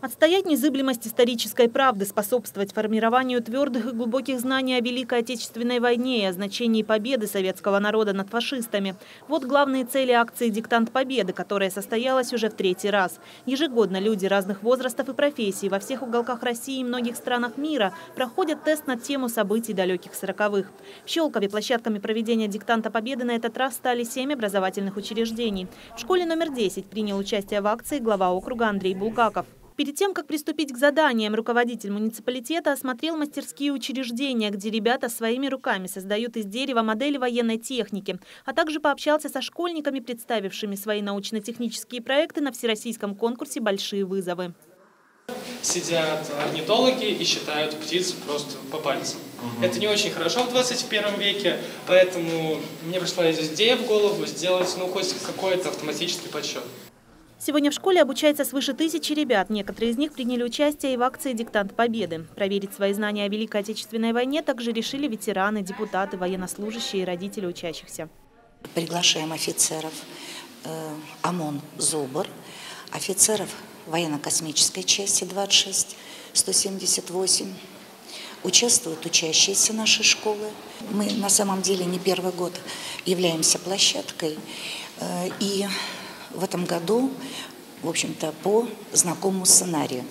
Отстоять незыблемость исторической правды, способствовать формированию твердых и глубоких знаний о Великой Отечественной войне и о значении победы советского народа над фашистами. Вот главные цели акции «Диктант Победы», которая состоялась уже в третий раз. Ежегодно люди разных возрастов и профессий во всех уголках России и многих странах мира проходят тест на тему событий далеких сороковых. В Щелкове площадками проведения «Диктанта Победы» на этот раз стали семь образовательных учреждений. В школе номер 10 принял участие в акции глава округа Андрей Булгаков. Перед тем, как приступить к заданиям, руководитель муниципалитета осмотрел мастерские учреждения, где ребята своими руками создают из дерева модели военной техники, а также пообщался со школьниками, представившими свои научно-технические проекты на всероссийском конкурсе «Большие вызовы». Сидят орнитологи и считают птиц просто по пальцам. Угу. Это не очень хорошо в 21 веке, поэтому мне пришла идея в голову сделать ну, хоть какой-то автоматический подсчет. Сегодня в школе обучается свыше тысячи ребят. Некоторые из них приняли участие и в акции «Диктант Победы». Проверить свои знания о Великой Отечественной войне также решили ветераны, депутаты, военнослужащие и родители учащихся. Приглашаем офицеров э, ОМОН «Зубр», офицеров военно-космической части 26-178, участвуют учащиеся нашей школы. Мы на самом деле не первый год являемся площадкой, э, и в этом году, в общем-то, по знакомому сценарию.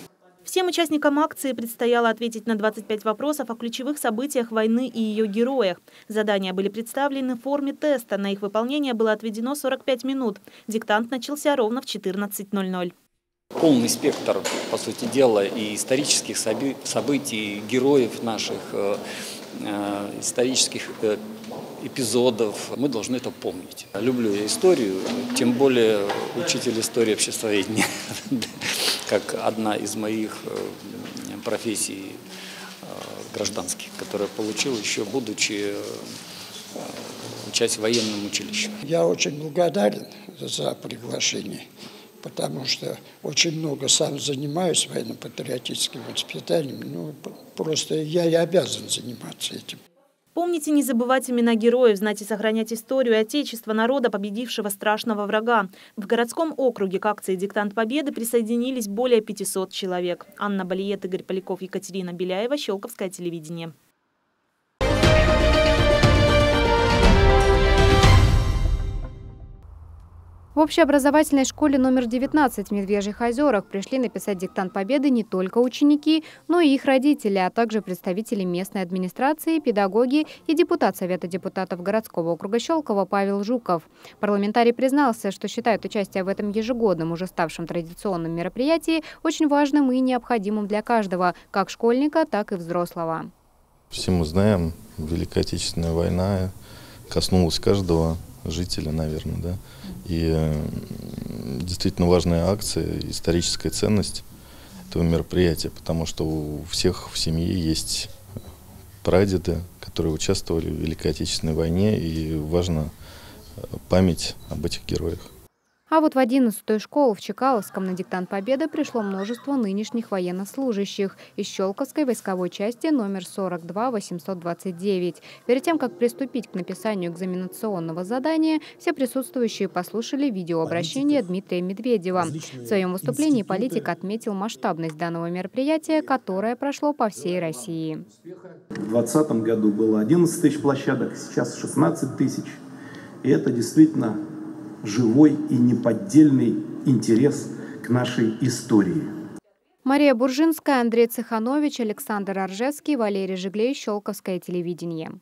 Всем участникам акции предстояло ответить на 25 вопросов о ключевых событиях войны и ее героях. Задания были представлены в форме теста. На их выполнение было отведено 45 минут. Диктант начался ровно в 14.00. Полный спектр, по сути дела, и исторических событий, и героев наших, э, исторических э, эпизодов. Мы должны это помнить. Люблю я историю, тем более учитель истории обществоведения, как одна из моих э, профессий э, гражданских, которую получил еще будучи э, учась в училище. Я очень благодарен за приглашение, потому что очень много сам занимаюсь военно-патриотическим воспитанием. Ну, просто я и обязан заниматься этим. Помнить и не забывать имена героев, знать и сохранять историю и отечество народа, победившего страшного врага. В городском округе к акции «Диктант Победы» присоединились более 500 человек. Анна Балиет, Игорь Поляков, Екатерина Беляева, Щелковское телевидение. В общеобразовательной школе номер 19 в Медвежьих озерах пришли написать диктант победы не только ученики, но и их родители, а также представители местной администрации, педагоги и депутат Совета депутатов городского округа Щелково Павел Жуков. Парламентарий признался, что считает участие в этом ежегодном, уже ставшем традиционном мероприятии очень важным и необходимым для каждого, как школьника, так и взрослого. Все мы знаем, Великая Отечественная война коснулась каждого жителя, наверное, да. И действительно важная акция, историческая ценность этого мероприятия, потому что у всех в семье есть прадеды, которые участвовали в Великой Отечественной войне, и важно э, память об этих героях. А вот в 11-ю школу в Чекаловском на диктант Победы пришло множество нынешних военнослужащих из Щелковской войсковой части номер 42-829. Перед тем, как приступить к написанию экзаменационного задания, все присутствующие послушали видеообращение Дмитрия Медведева. В своем выступлении политик отметил масштабность данного мероприятия, которое прошло по всей России. В 2020 году было 11 тысяч площадок, сейчас 16 тысяч. И это действительно живой и неподдельный интерес к нашей истории. Мария Буржинская, Андрей Цеханович, Александр Аржевский, Валерий Жиглей, Щелковское телевидение.